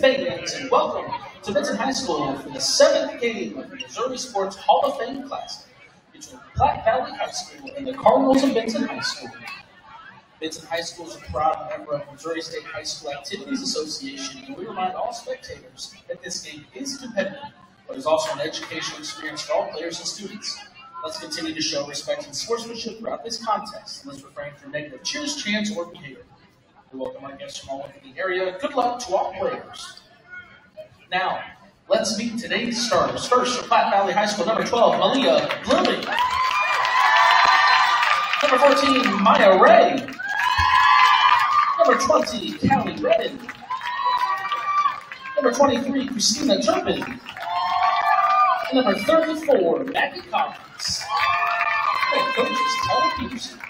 Fans, and welcome to Benton High School for the seventh game of the Missouri Sports Hall of Fame class between Platte Valley High School and the Cardinals of Benton High School. Benton High School is a proud member of the Missouri State High School Activities Association, and we remind all spectators that this game is competitive, but is also an educational experience for all players and students. Let's continue to show respect and sportsmanship throughout this contest. Let's refrain from negative cheers, chants, or behavior. We welcome our guests from all over the area. Good luck to all players. Now, let's meet today's starters. First, for Platte Valley High School, number 12, Malia Blooming. Number 14, Maya Ray. Number 20, Callie Redden. Number 23, Christina Turpin. And number 34, Maggie Collins. Head coach is Tom Peterson.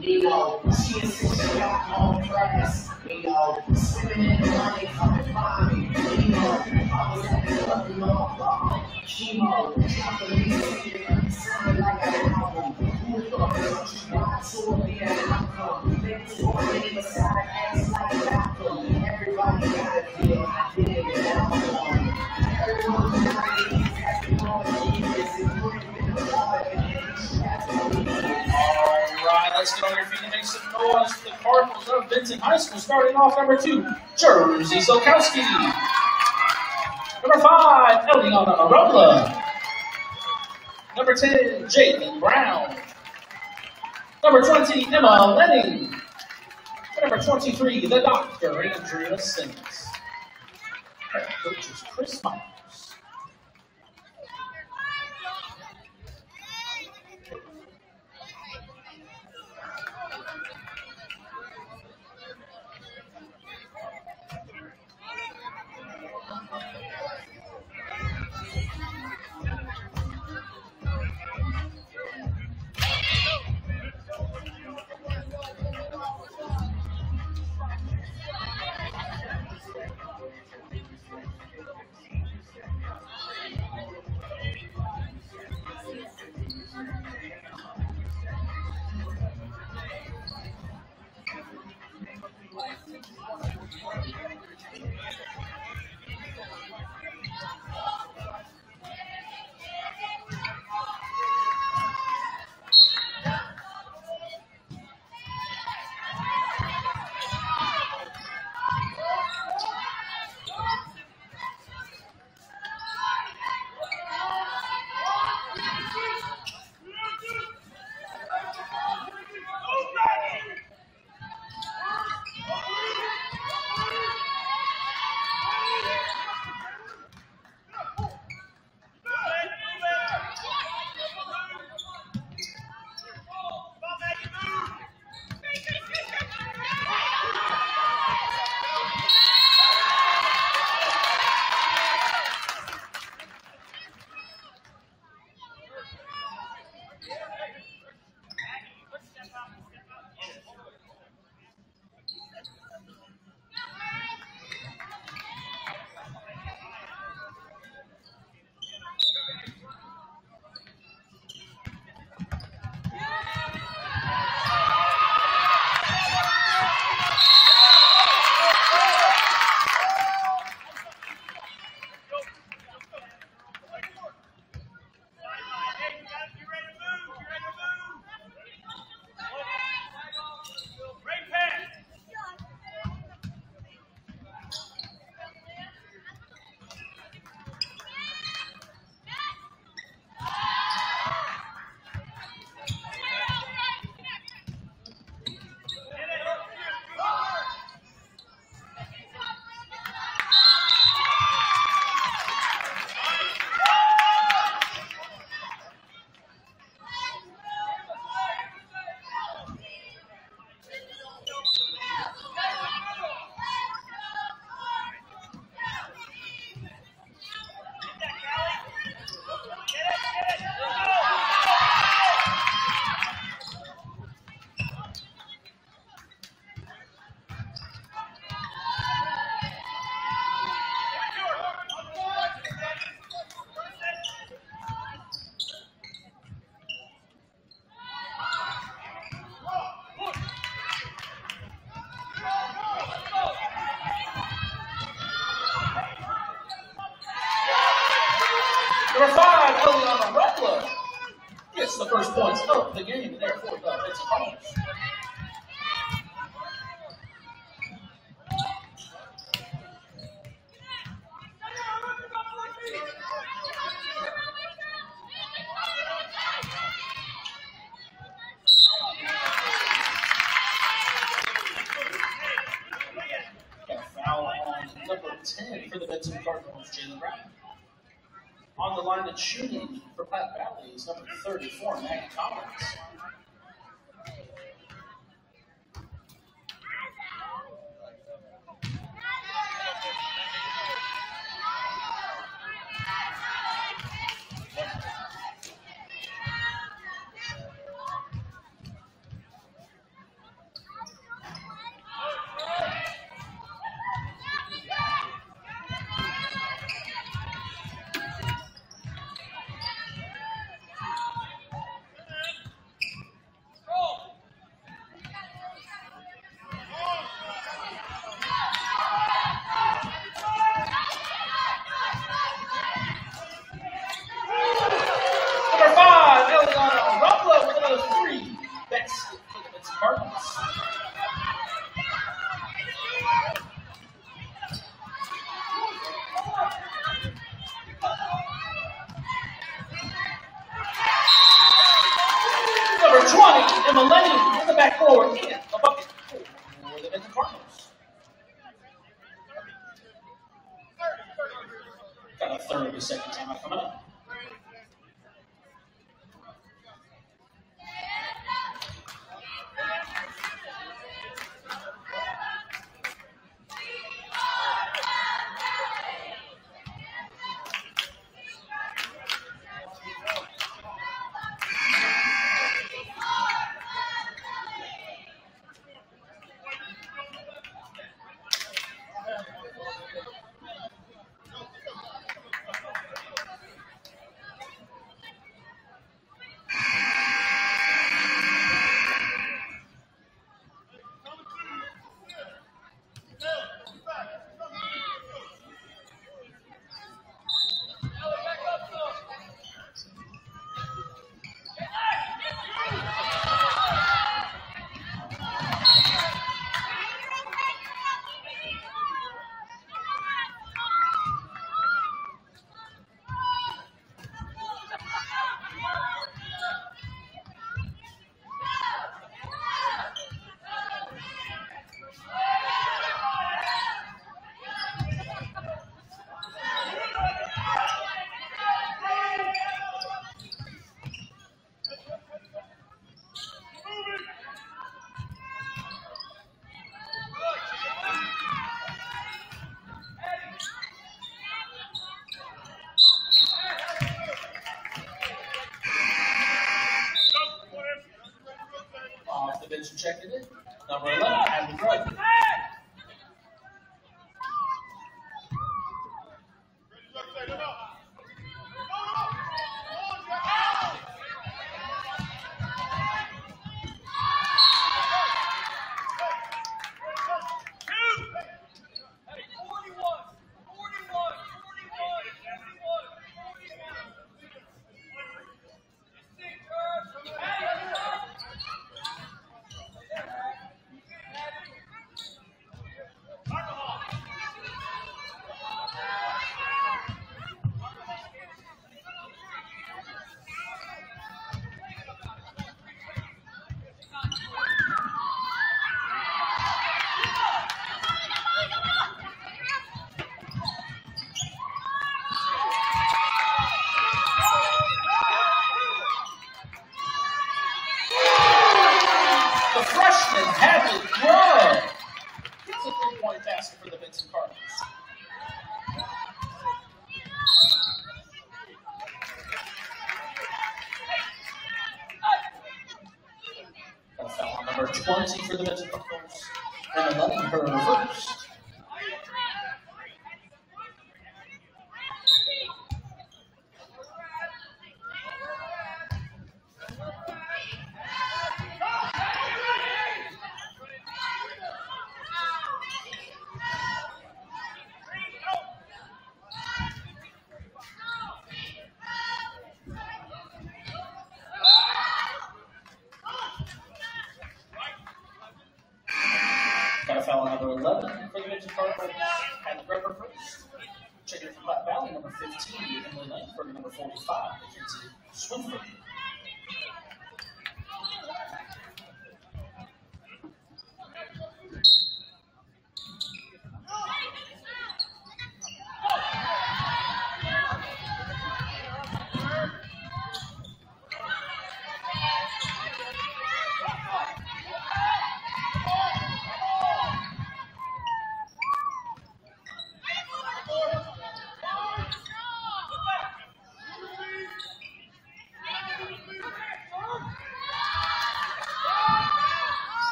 ground, Nemo, she is she got on class, Nemo, swimming in the money, come and find me, Nemo, I was at the fucking law, Chemo, drop the music, sounded like an album, who thought that you got to be an outcome, they was born in the side, acts like a everybody got a feel, I did it without one. Everyone got it, let's get on your feet and make some noise for the Cardinals of Benton High School. Starting off, number two, Jersey Zolkowski. Number five, Eliana Arola. Number 10, Jalen Brown. Number 20, Emma Lenning. Number 23, the doctor, Andrea Simmons. Coach is Chris. Points of the game, therefore the Cardinals. Foul on number 10 for the Benton Cardinals, Jalen Brown. On the line and shooting for Platte Valley is number 34, Maggie And checking it. Number 11, Abby Grubb. The freshman, Hadley Grubb. Gets a three-point basket for the Benton Cardinals. Got a foul on number 20 for the Benton Cardinals. And 11 her first.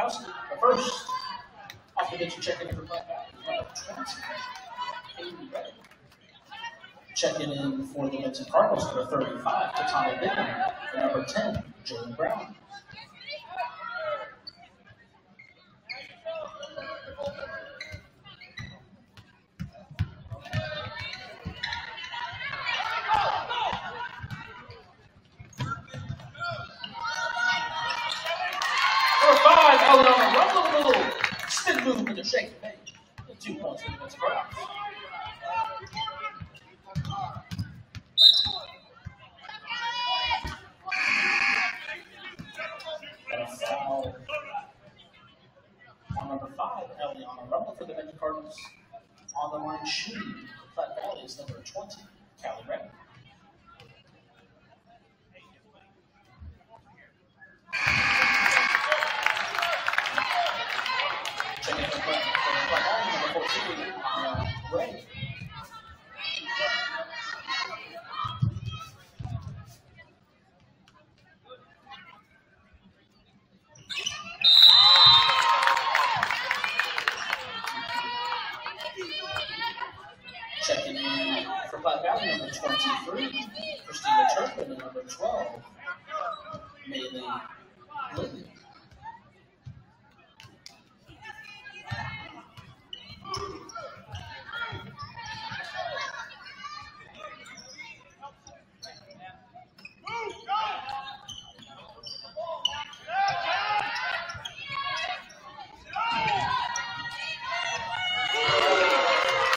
The first. Off the bench you checking in for Platte Valley, Checking in for the Lincoln Cardinals, number 35, Katana Bidman, number 10, Jordan Brown.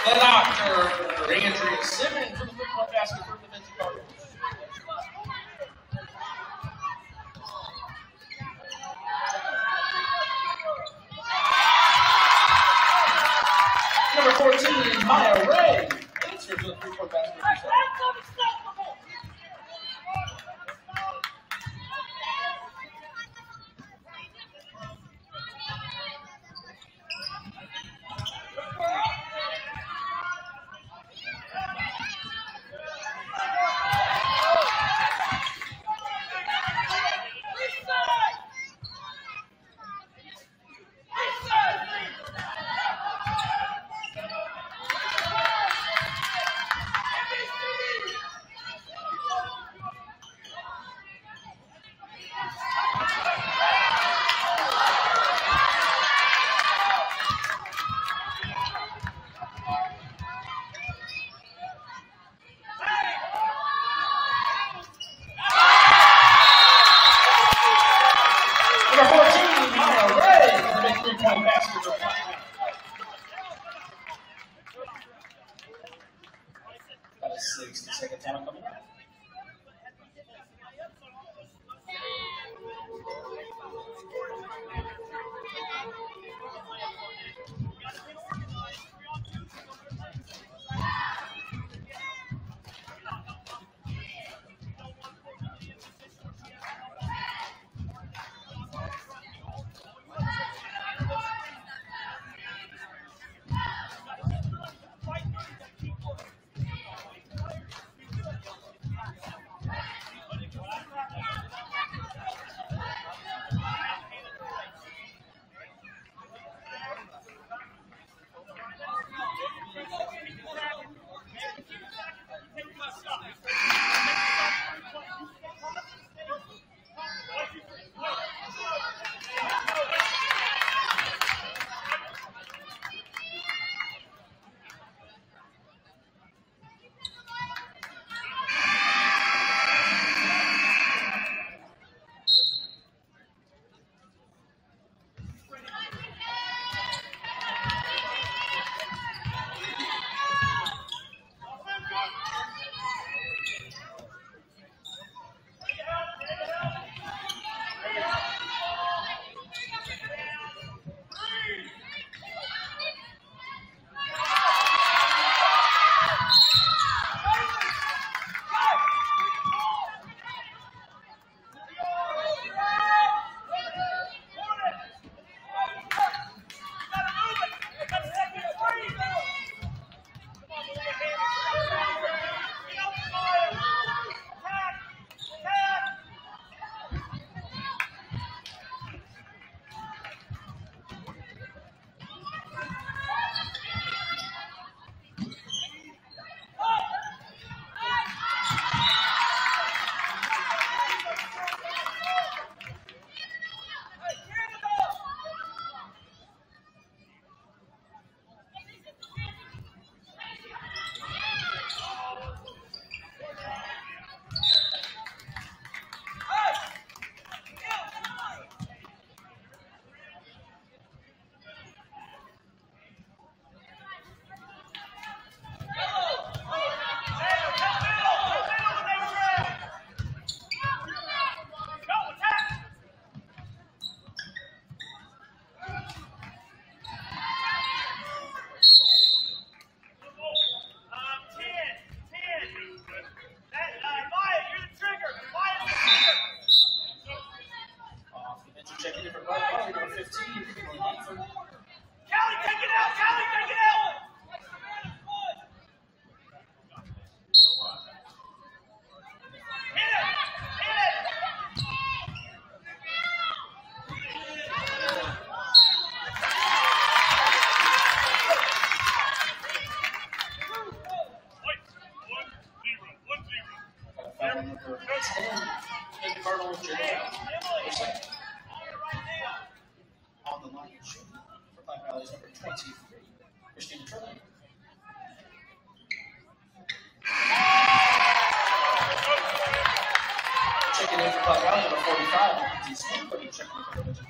the doctor, Andrea Simmons, for the three-point basket for the Benton Cardinals. Number 14, Maya Ray. i'm going companies check. the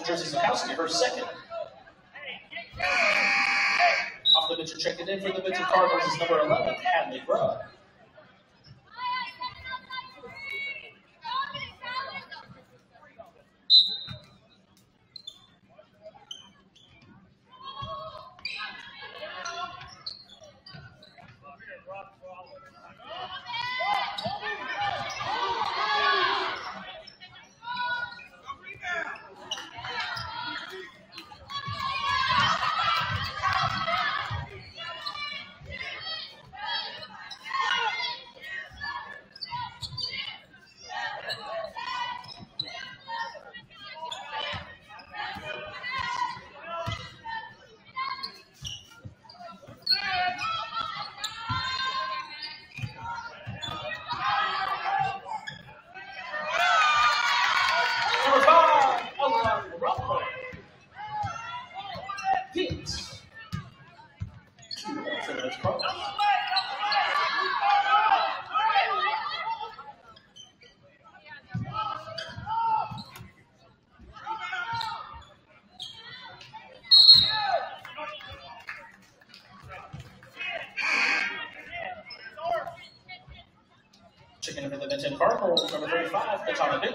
North Jersey Zukowski, her second. Off the bench, check it in for the Mitchell Cardinals is number 11. Bible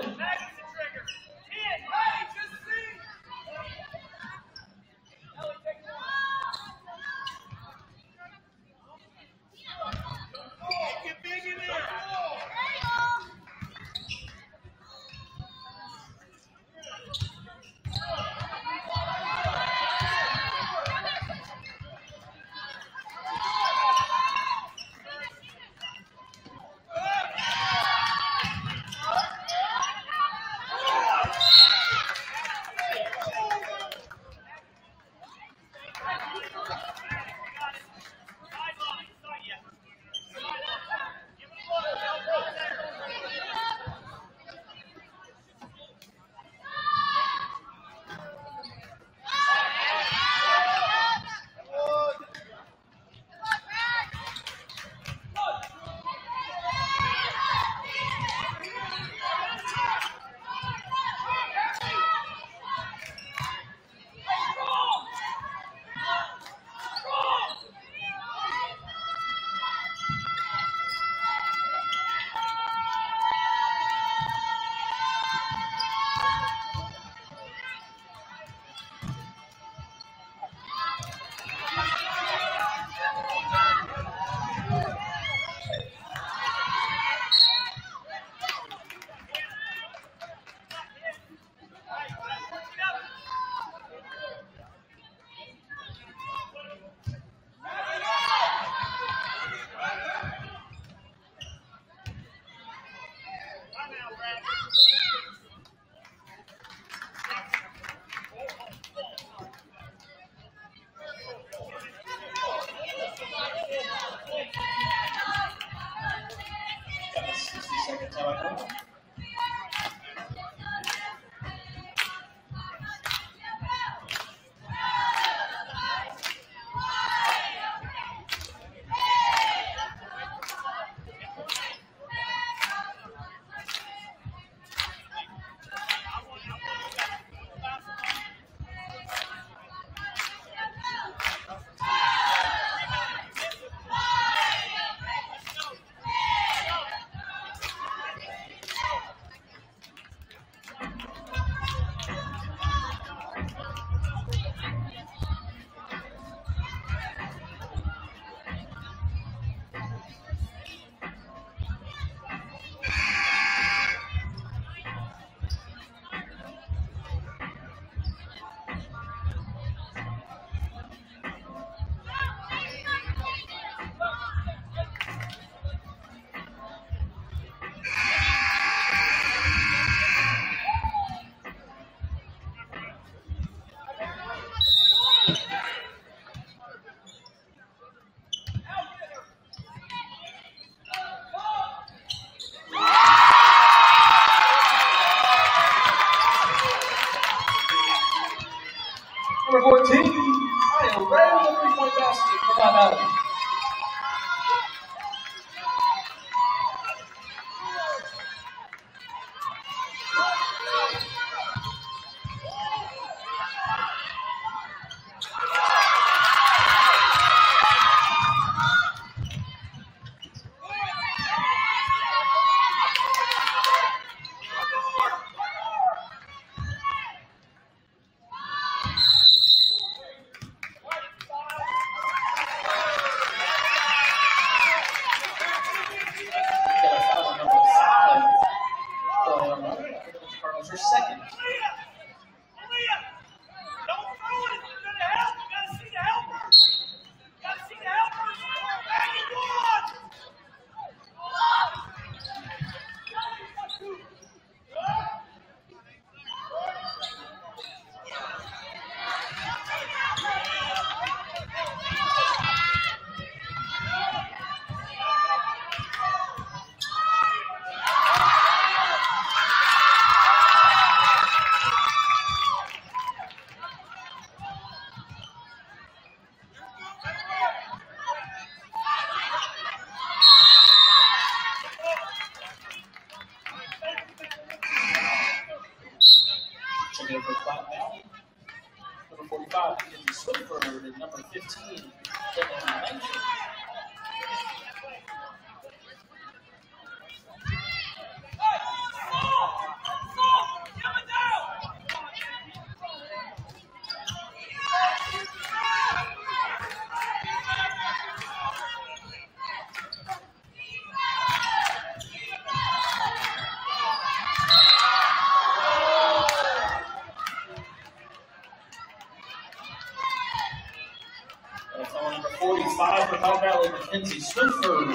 Mackenzie Swinford.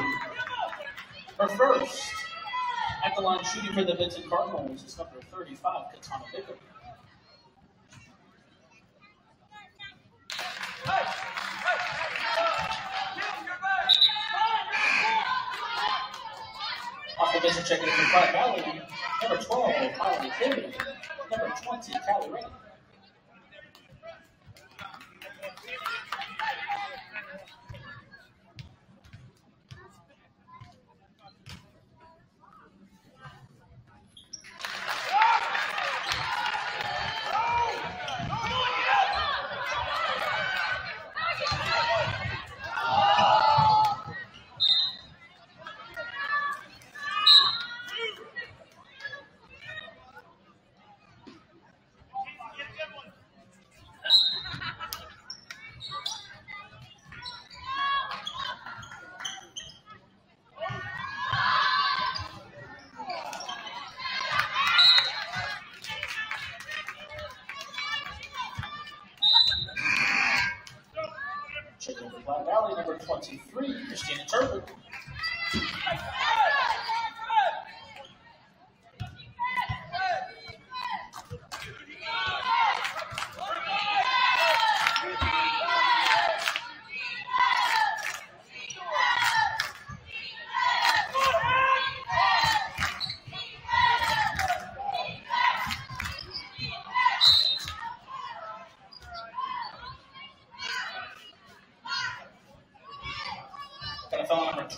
Her first. At the line shooting for the Benton Cardinals which is number 35, Katana Bickham. Off the bench checking in for Platte Valley, number 12, Miley Kimby. Number 20, Callie Rain.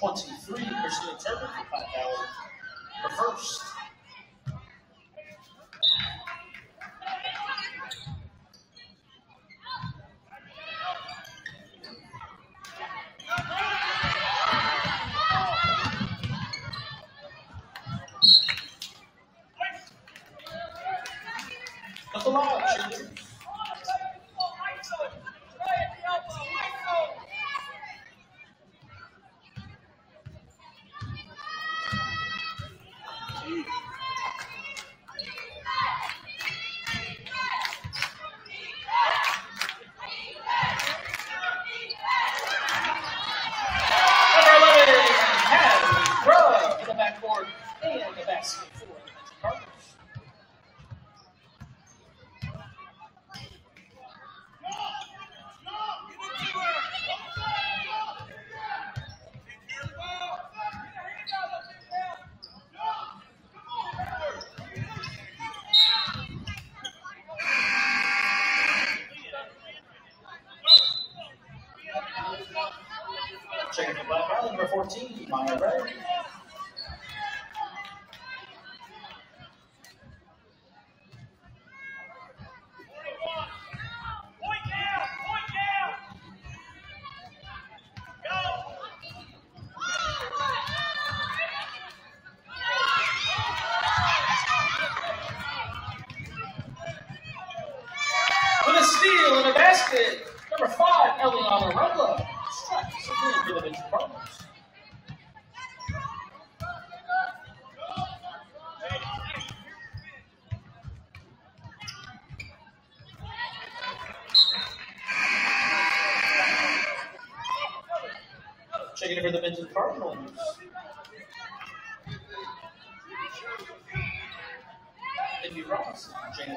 pontinhos. 14, am right? Checking for the Benton Cardinals. Ross, Jane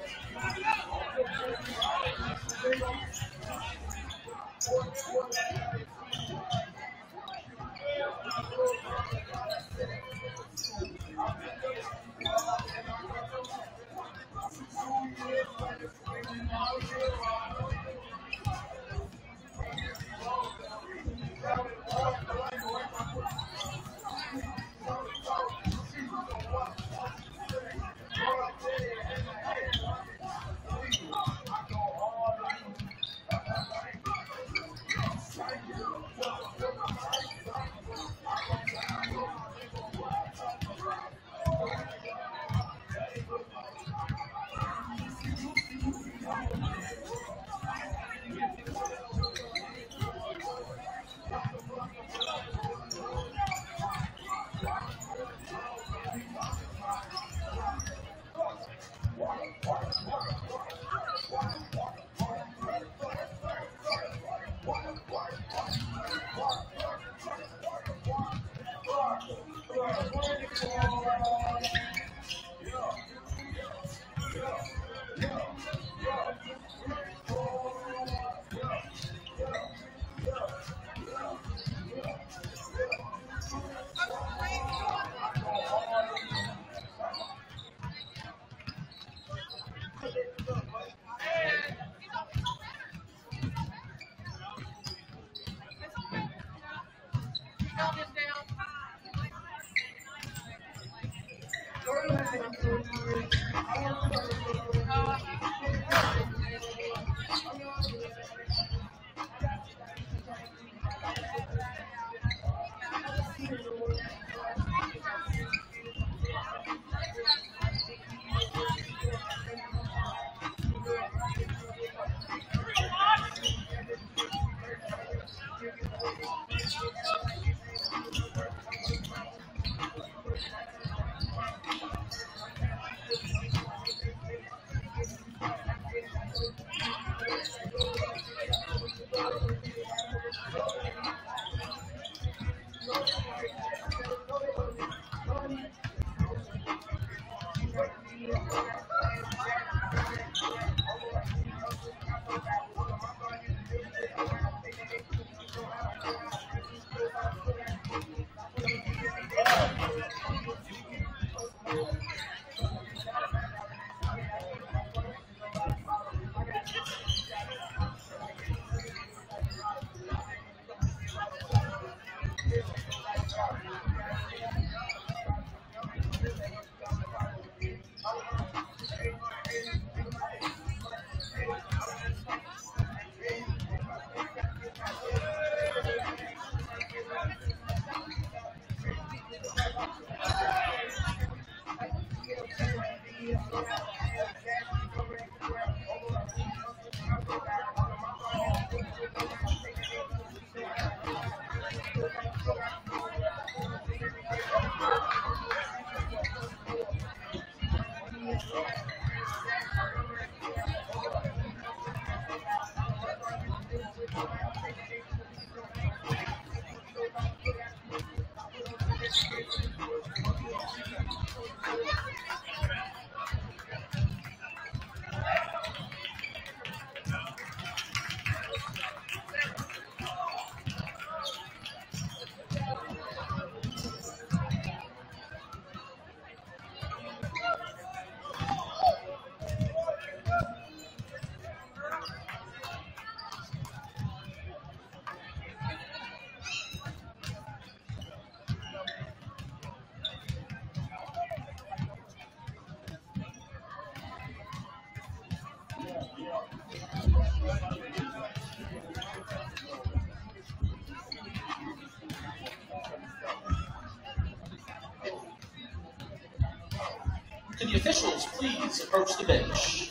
officials please approach the bench?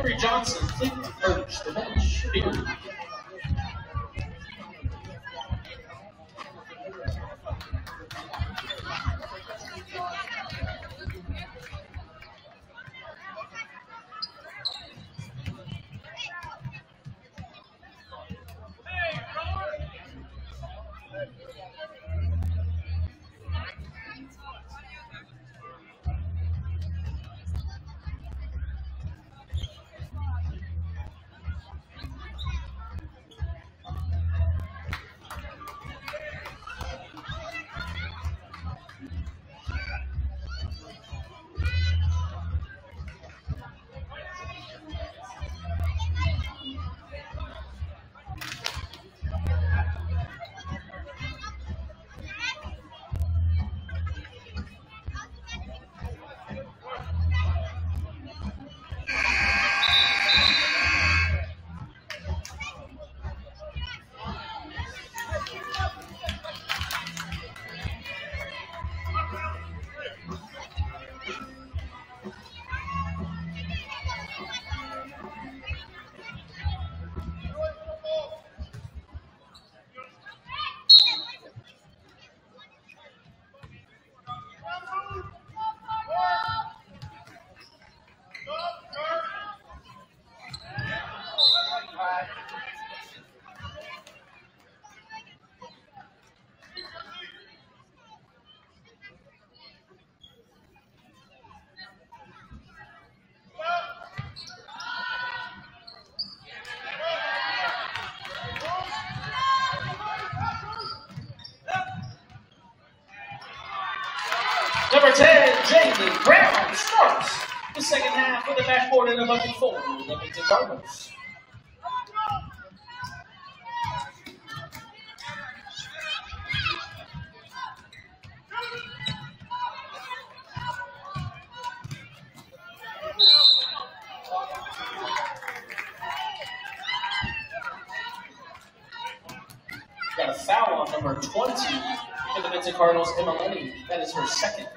Henry Johnson, please approach the bench. 10, Jamie Brown starts the second half with the backboard and a bucket four. Leamington Cardinals. Got a foul on number 20 for the Benton Cardinals, Emma Lenny. That is her second.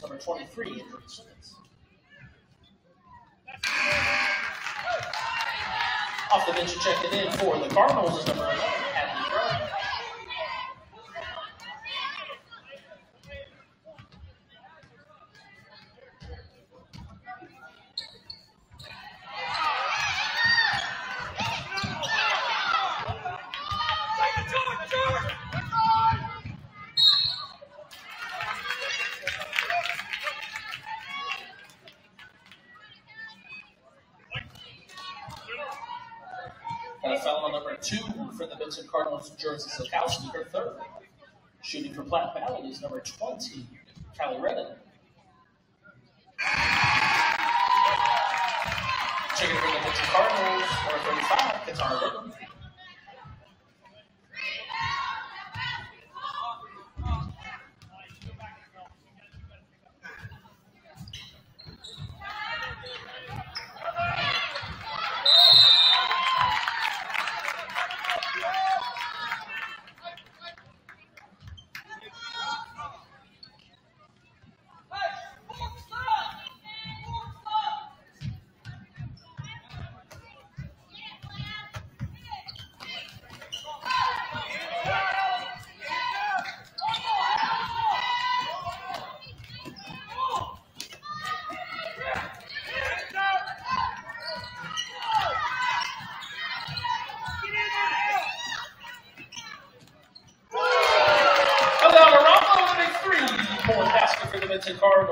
23 Off the bench and checking in for the Cardinals is number 11. Number 20, Takara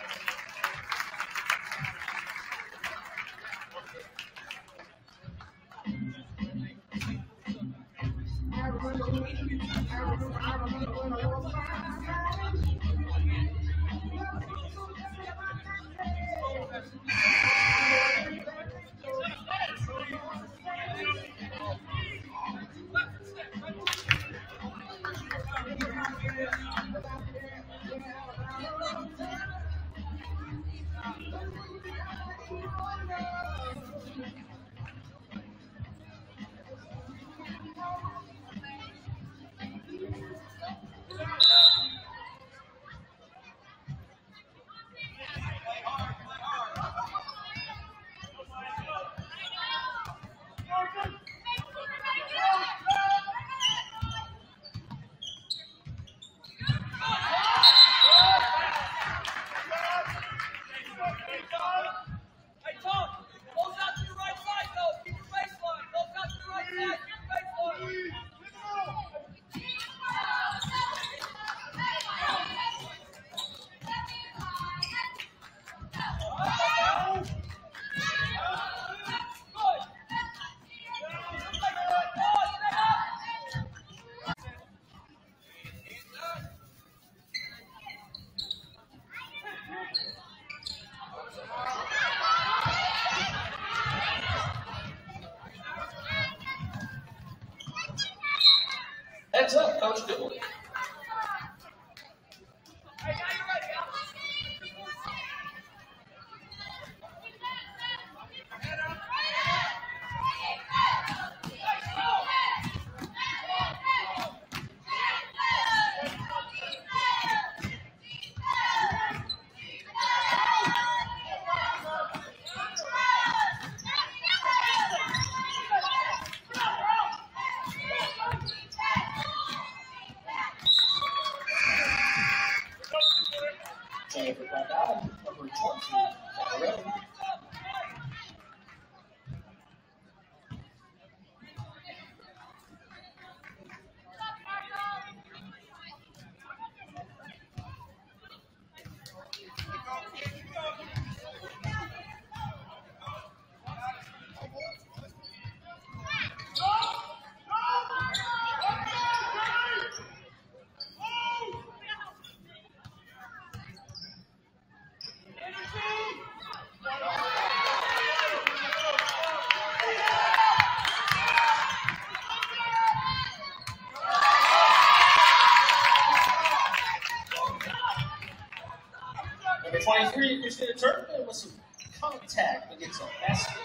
23, Christina Turpin with some contact against a basket.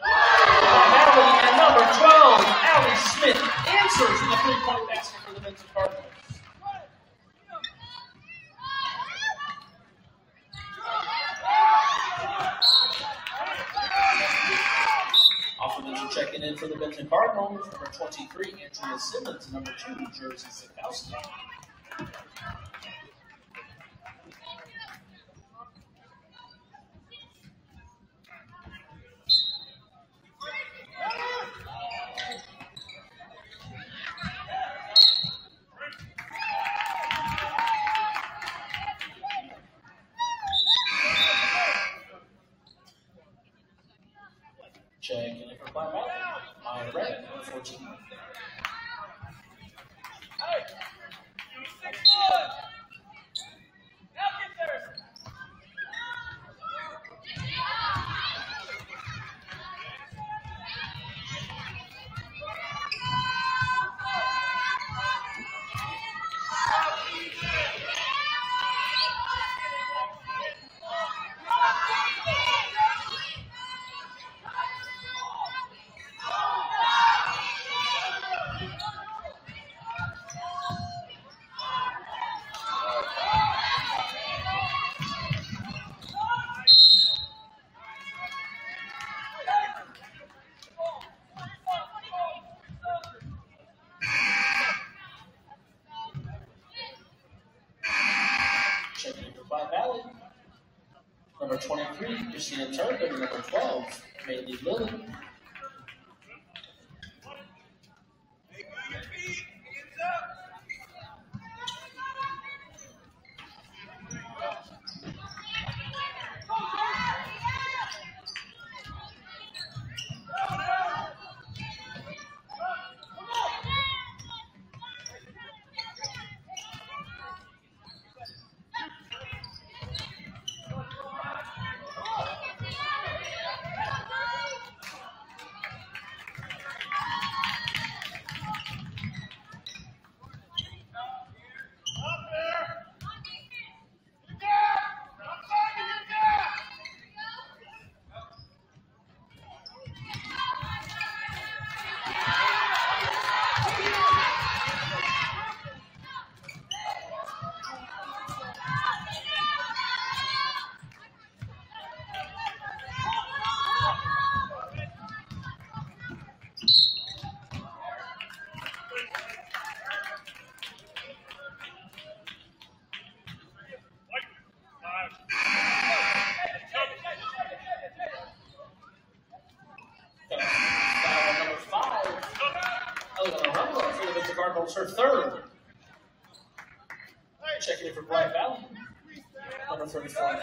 Natalie and number 12, Allie Smith answers with a three-point basket for the Benton Cardinals. Offensive checking in for the Benton Cardinals, number 23, Andrea Simmons, number 2, Jersey Sikowski. 23, Christina Turpin. Number 12, Bailey Lilly. Foul Benton her third. Checking in for Platte Valley. Number 34,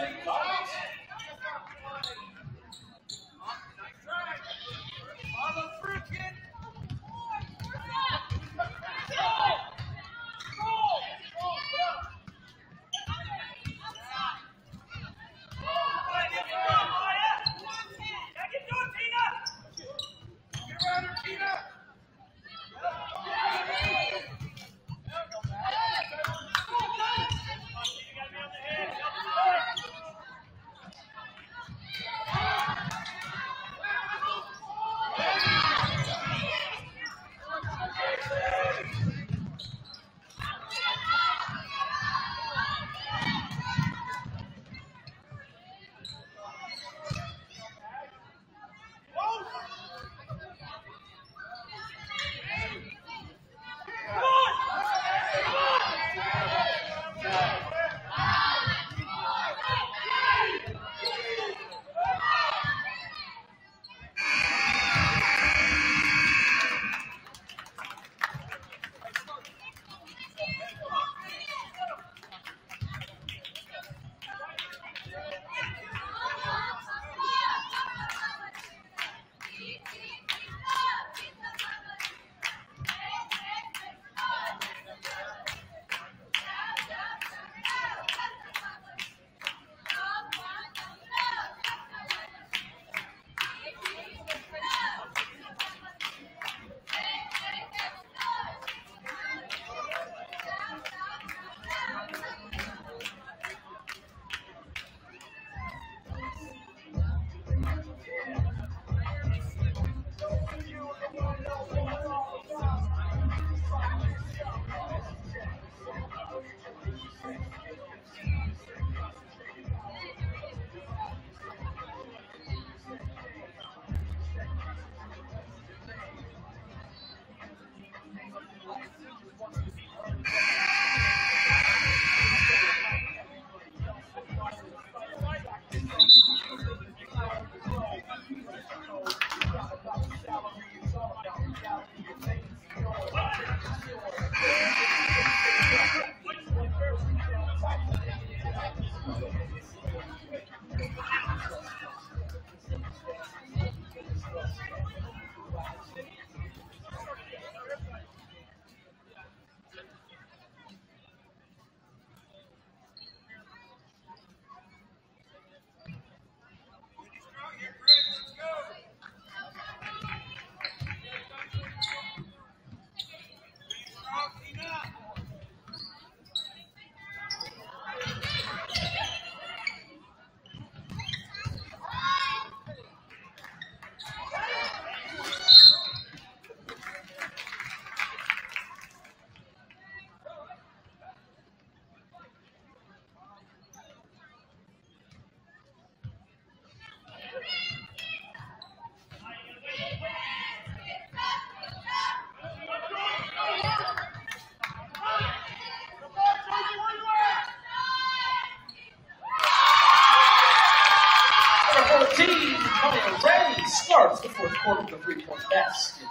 Reed coming away starts the fourth quarter with a three-point basket.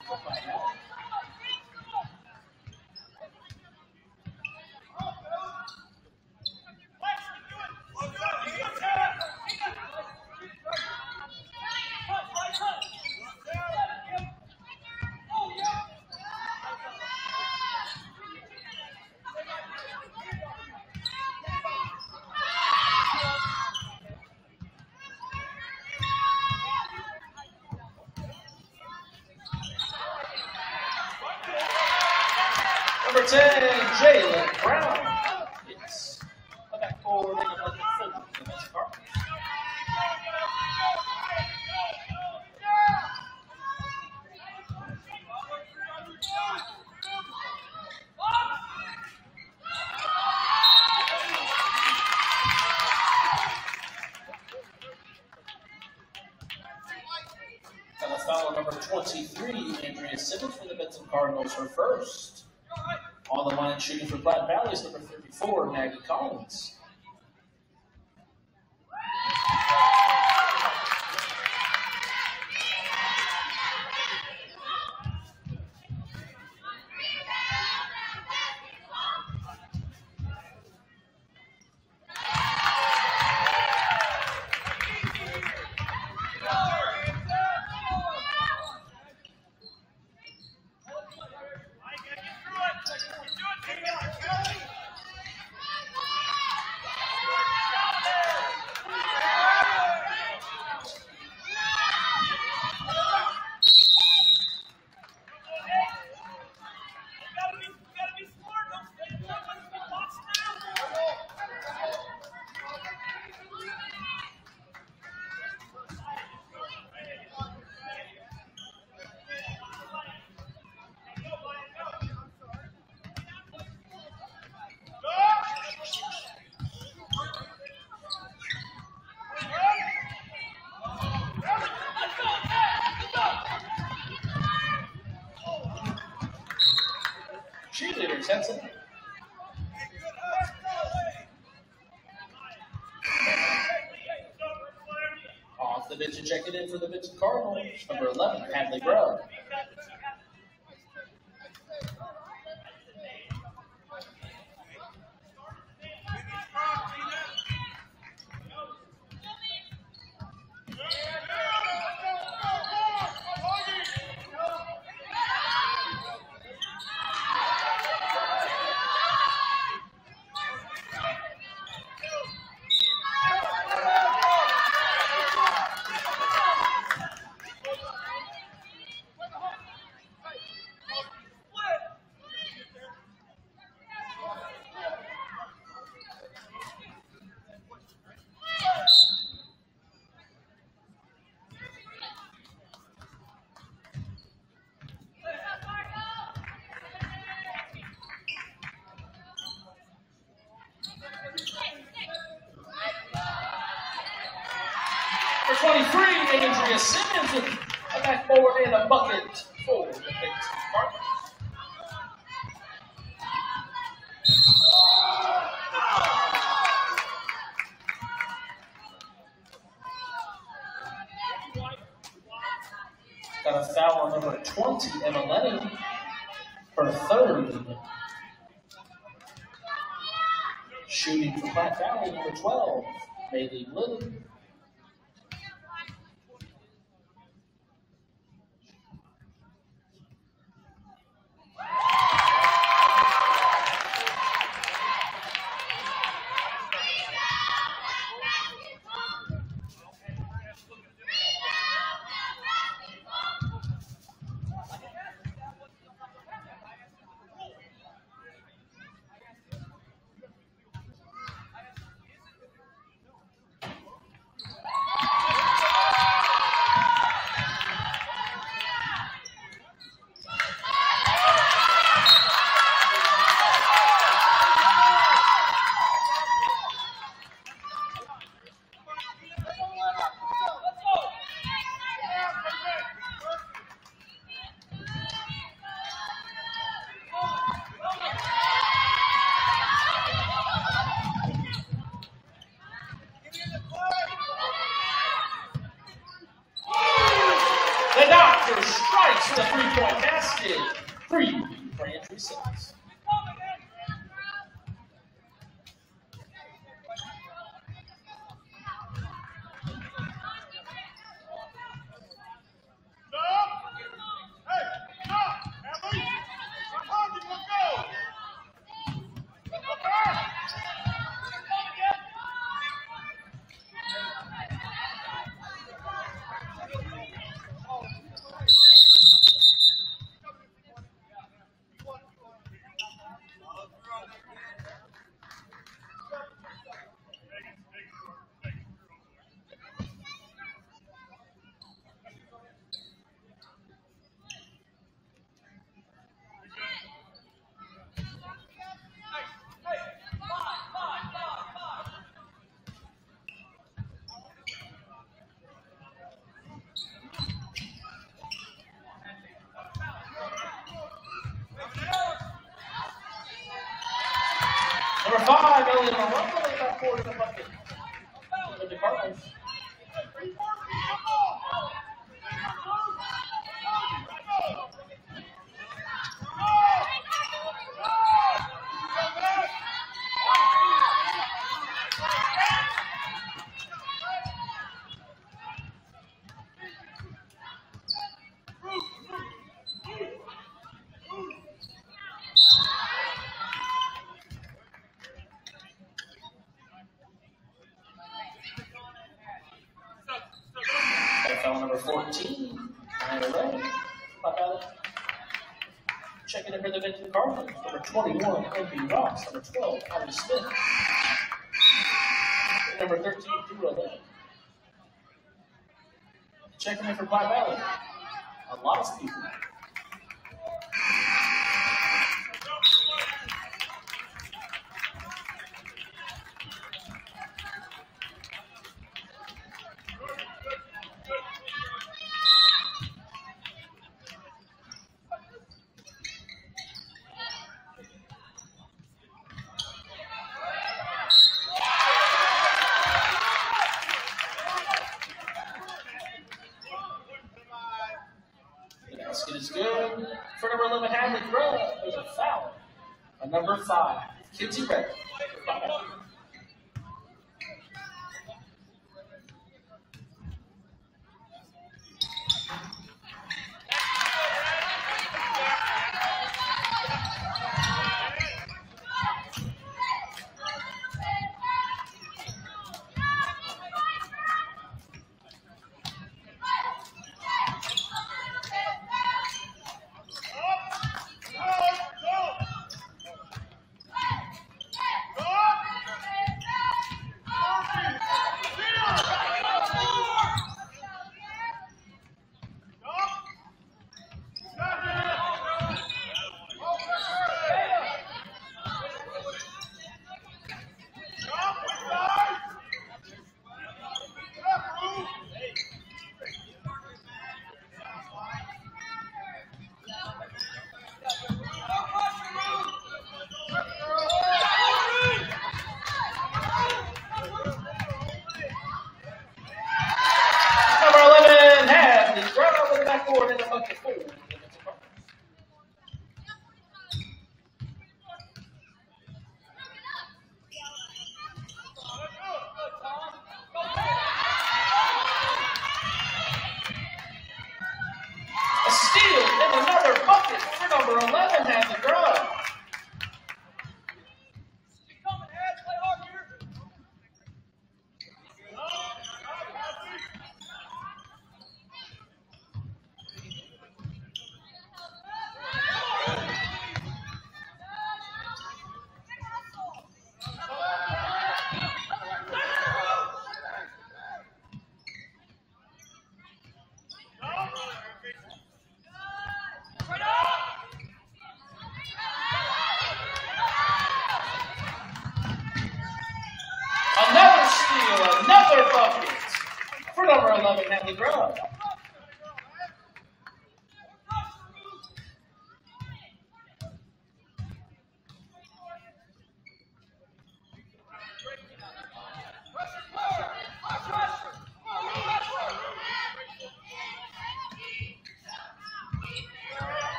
Check it in for the Vincent Cardinals, number 11, Hadley Grubb. de la de la 21, Andy Ross. Number 12, Tommy Smith. Number 13, Drew Lane. Checking in for Platte Valley. A lot of people.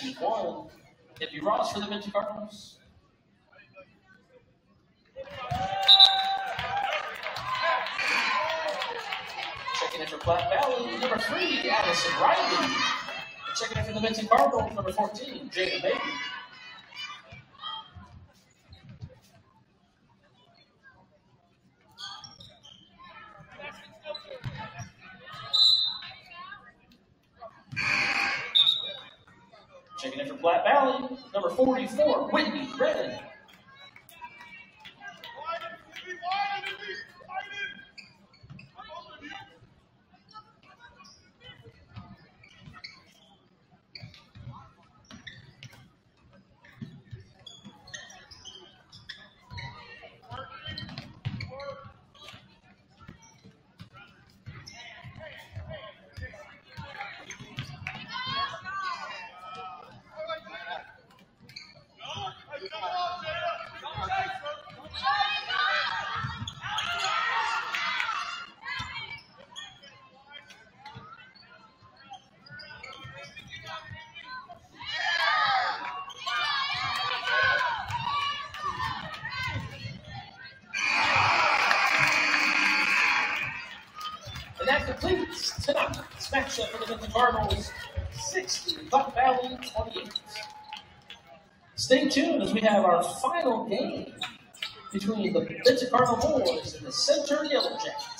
Collins. 21. It'd be Ross for the Benton Cardinals. Checking in for Platte Valley, number three, Addison Riley. Checking in for the Benton Cardinals, number 14, Jaden Baby. Checking in for Platte Valley, number 44, Whitney Redden. And that completes tonight's matchup for the Benton Cardinals 60, Platte Valley 28. Stay tuned as we have our final game between the Benton Cardinal Boys and the Center Yellow Jackets.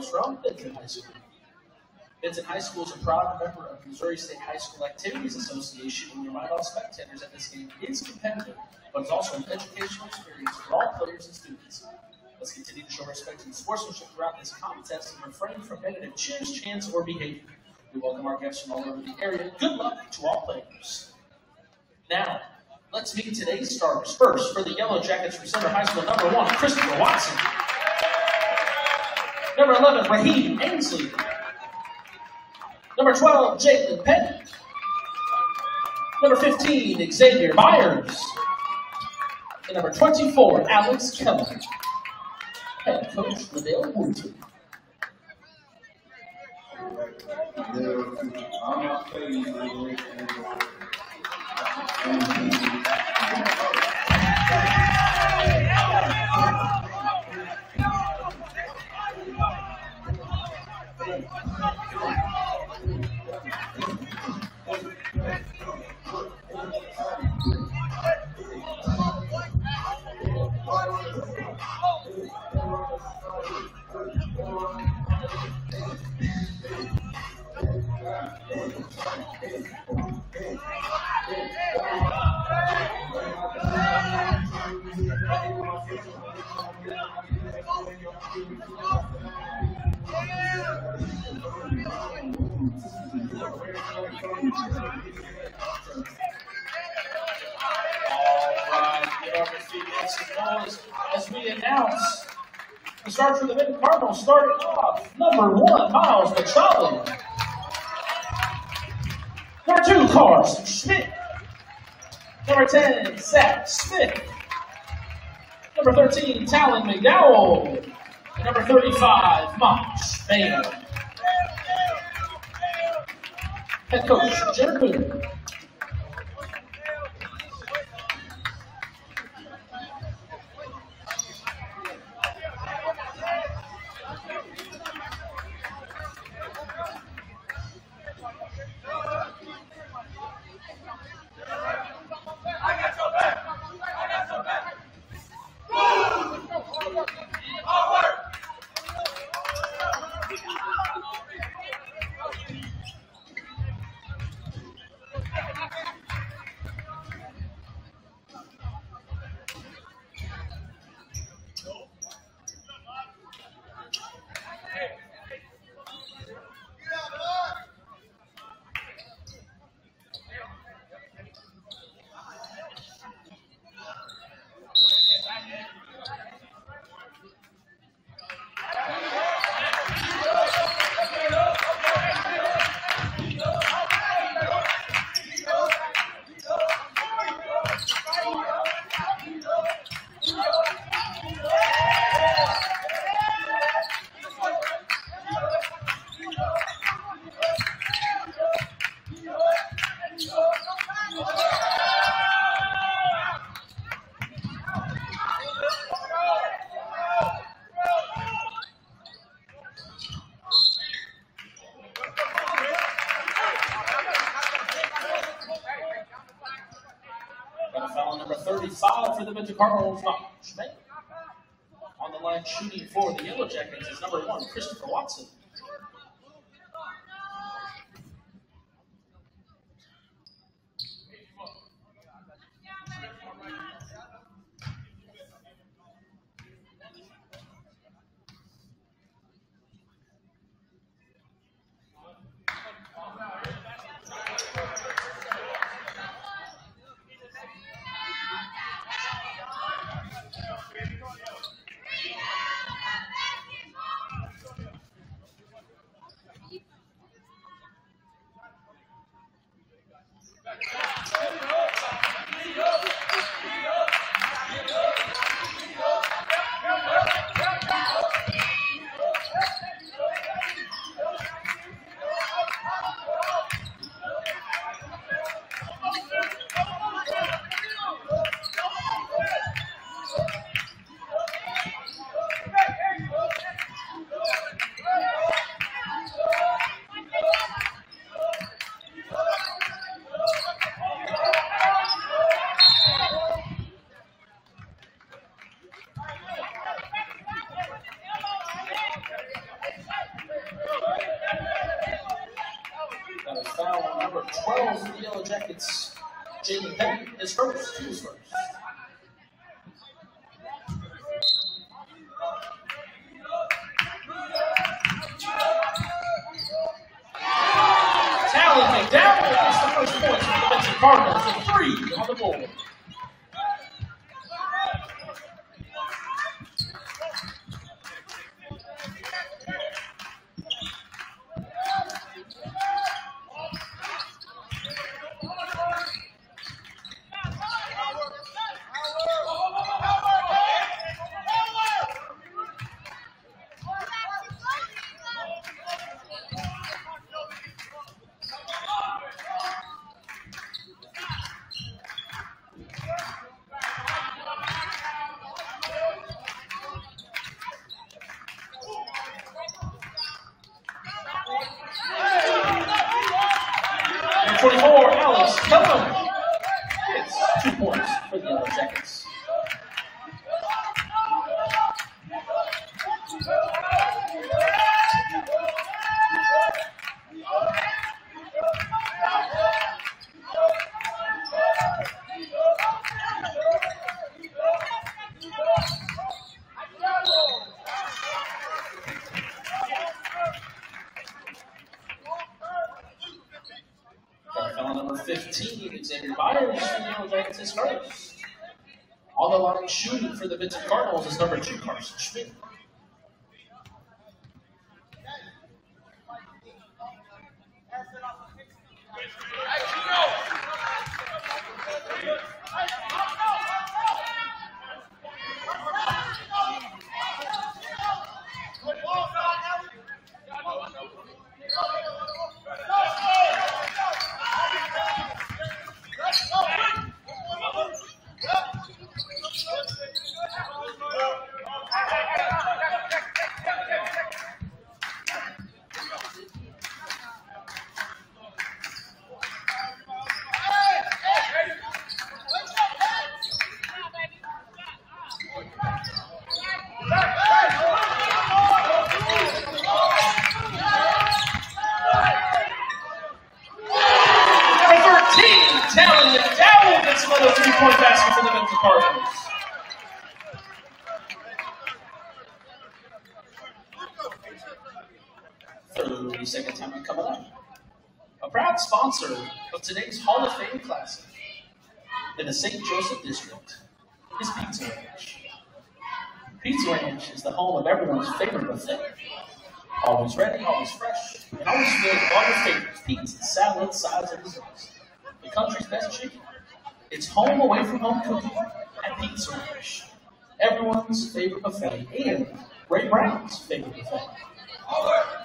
the from Benton High School. Benton High School is a proud member of Missouri State High School Activities Association, and we remind all spectators that this game is competitive, but it's also an educational experience for all players and students. Let's continue to show respect and sportsmanship throughout this contest and refrain from negative cheers, chants, or behavior. We welcome our guests from all over the area. Good luck to all players. Now, let's meet today's stars. First, for the Yellow Jackets from Center High School, number one, Christopher Watson. Number 11, Raheem Ainsley. Number 12, Jalen Petty. Number 15, Xavier Myers. And number 24, Alex Keller head coach Liddell Wooten. As we announce the start for the Benton Cardinals starting off. Number one, Miles Machado. Number two, Carson Schmidt. Number 10, Zach Smith. Number 13, Talon McDowell. And number 35, Mosh Baylor. Head coach, Jim Cardinals On the St. Joseph District is Pizza Ranch. Pizza Ranch is the home of everyone's favorite buffet. Always ready, always fresh, and always filled with all your favorites pizzas, salads, sides, and desserts. The country's best chicken. It's home away from home cooking at Pizza Ranch. Everyone's favorite buffet and Ray Brown's favorite buffet.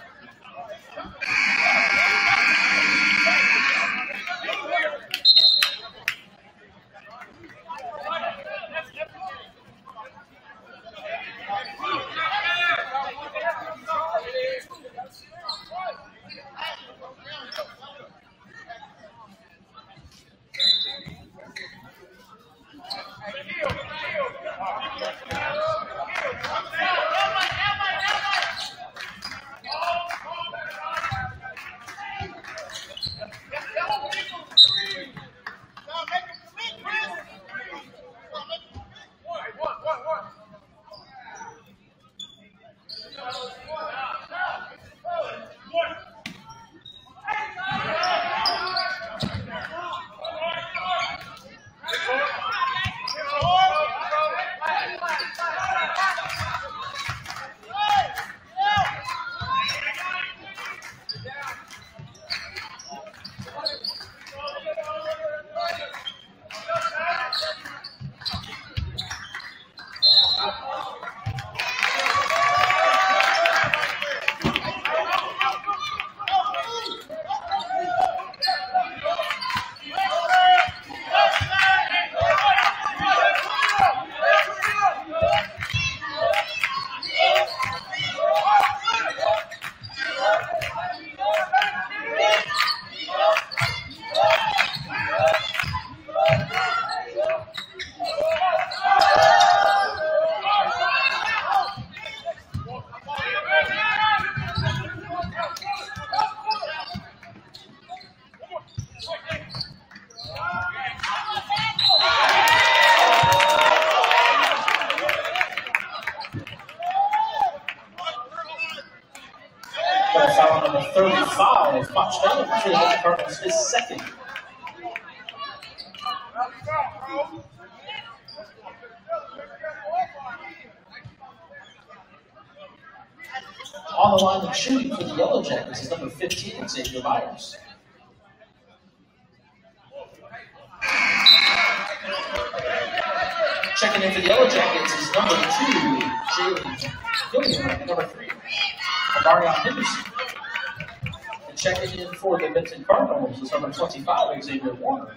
once he fouled Xavier Warner.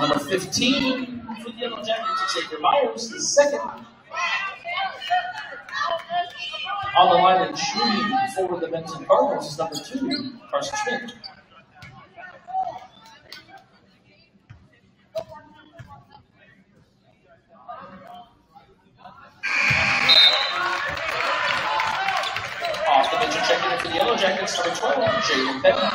Number 15, Jacob Myers the second. On the line and shooting for the Benton Cardinals is number two, Carson Schmidt. Off the bench and checking in for the Yellow Jackets, number 12, Jaden Benton.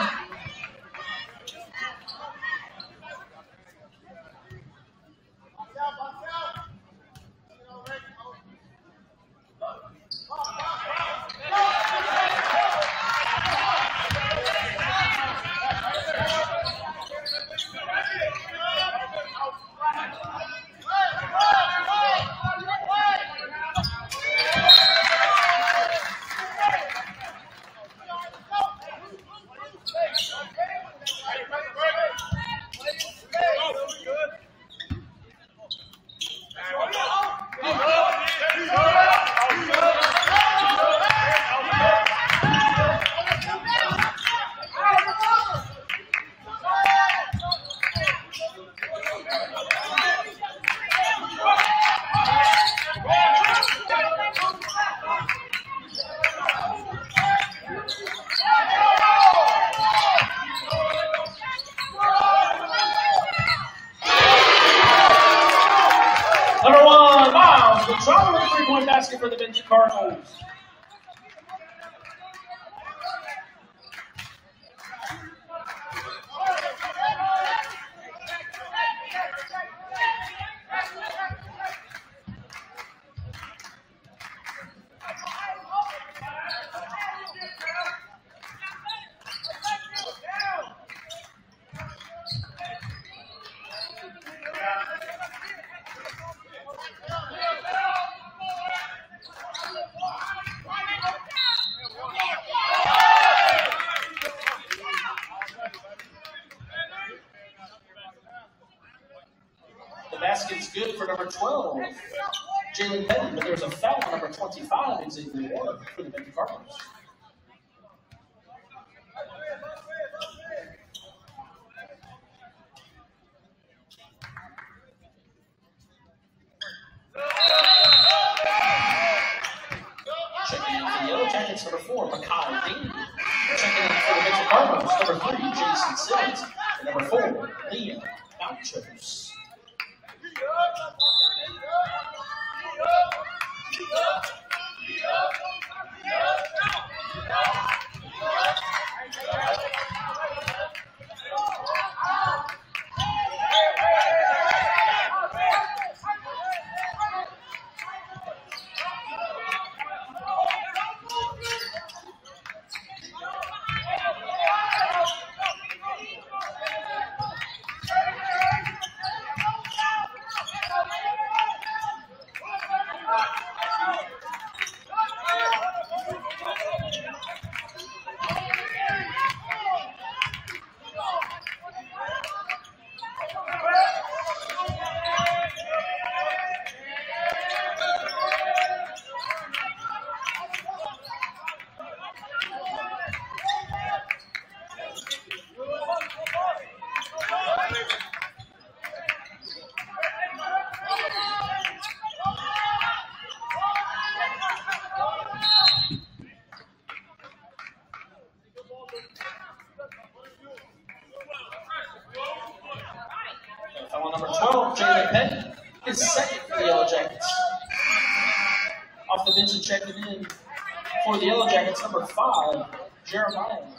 Elliott Petty, his second for the Yellow Jackets. Off the bench and checking in for the Yellow Jackets, number five, Jeremiah.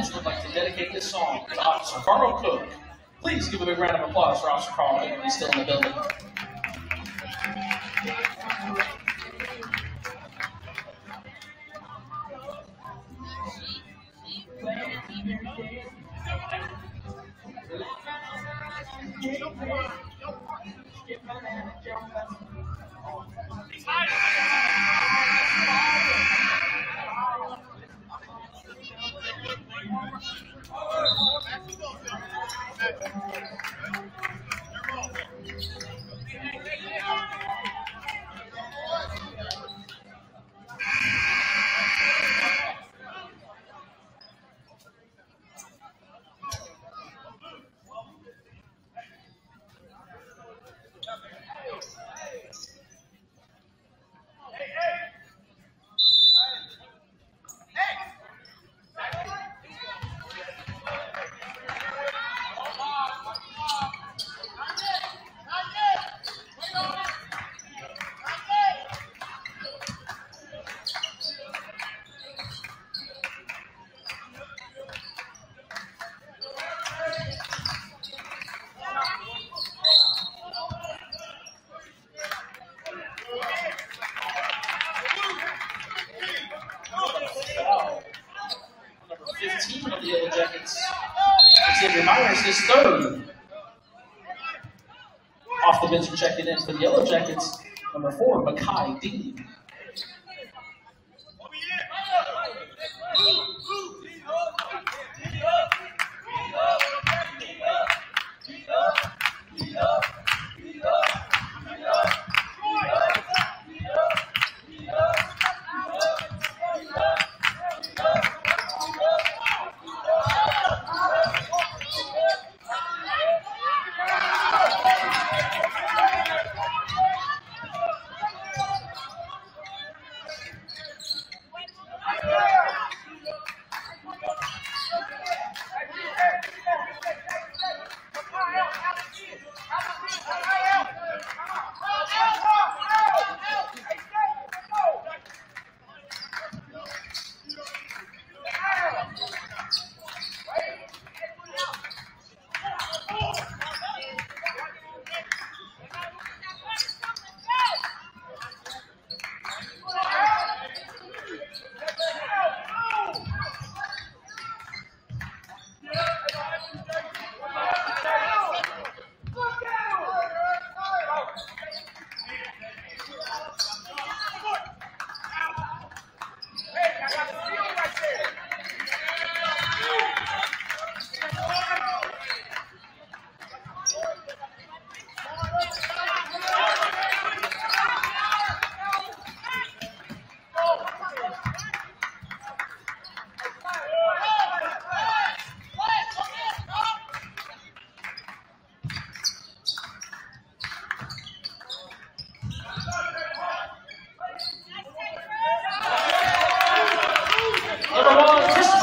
The would like to dedicate this song to Officer Carl Cook. Please give a big round of applause for Officer Carl Cook. He's still in the building.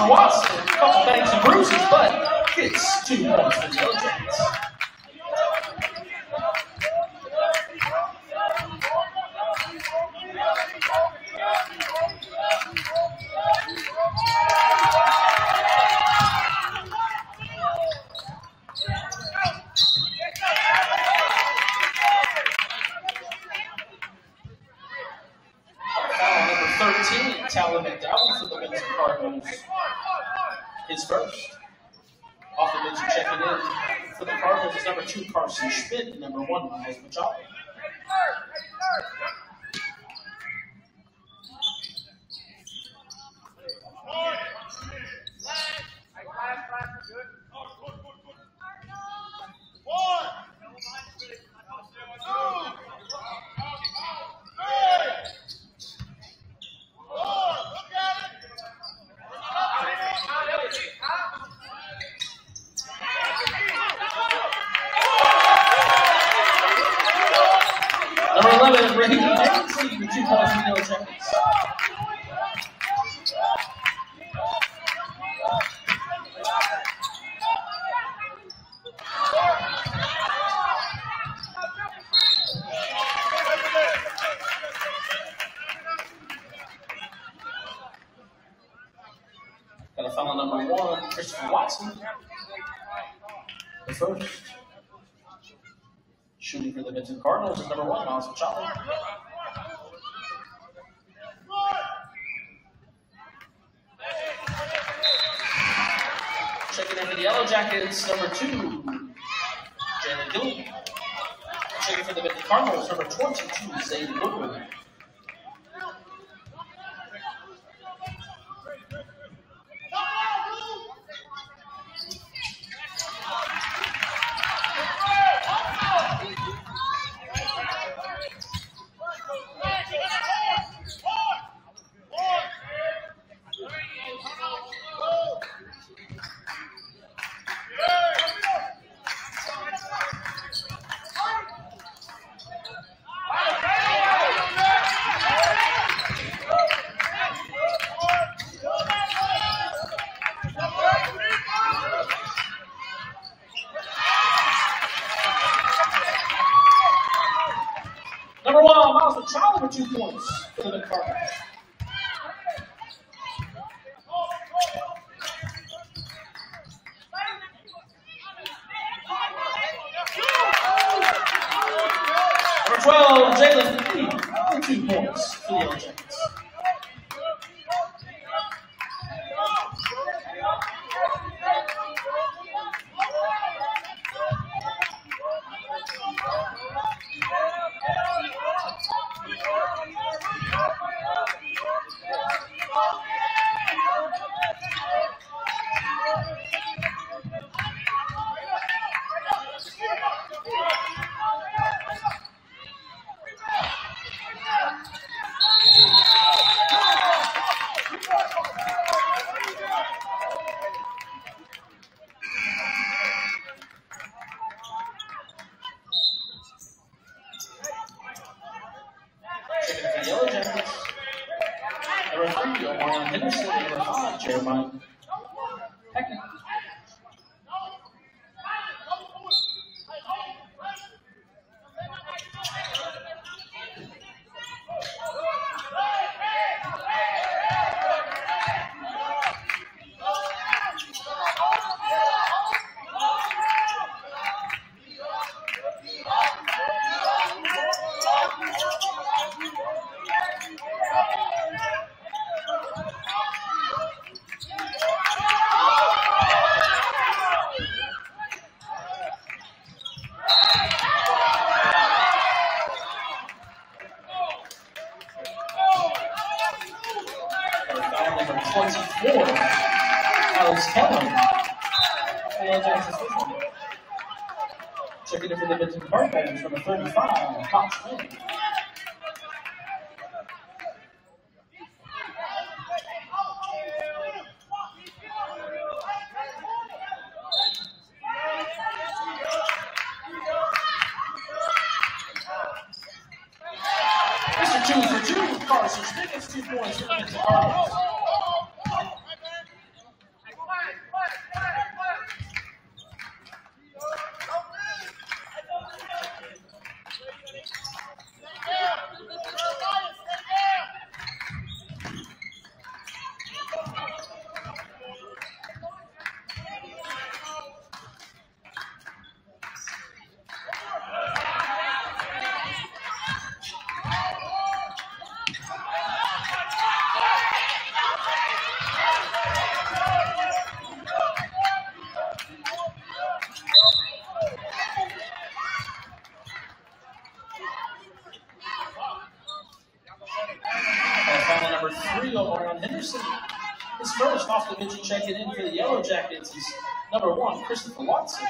once a couple bangs and bruises, but it's two points for the Jackson. Jeremiah Peckett. Christopher Watson.